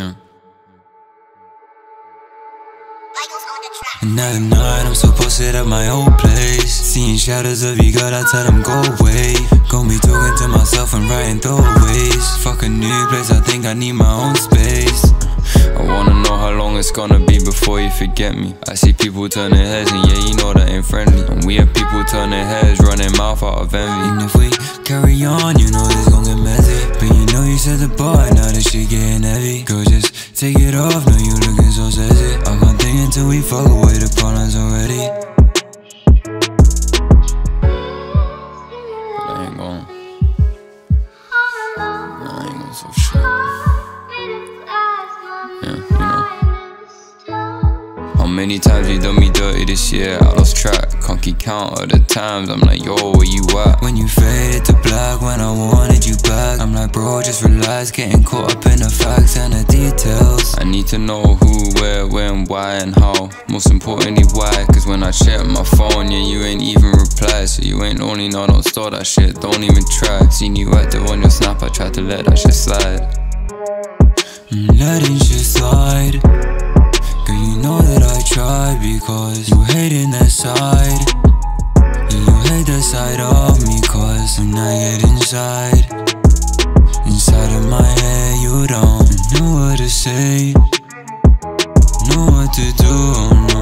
Ah. Another night, I'm so posted at my old place. Seeing shadows of you, God, I tell them go away. Gon' be talking to myself and writing throwaways. Fuck a new place, I think I need my own space. I wanna know how long it's gonna be before you forget me. I see people turn their heads, and yeah, you know that ain't friendly. And we have people turn their heads, running mouth out of envy. And if we carry on, you know this gon' get messy. But you know you said the bar, now this shit getting heavy. Girl, just take it off, know you looking so sexy. I can't think until we fuck away the problems already. But I ain't gon' many times you done me dirty this year? I lost track, can't keep count of the times. I'm like, yo, where you at? When you faded to black, when I wanted you back, I'm like, bro, just relax, getting caught up in the facts and the details. I need to know who, where, when, why, and how. Most importantly, why. Cause when I check my phone, yeah, you ain't even reply. So you ain't only know, don't store that shit, don't even try. Seen you active on your snap, I tried to let that shit slide. I'm letting shit slide because you hating that side. And you hate that side of me cause when I get inside. Inside of my head you don't know what to say. Know what to do,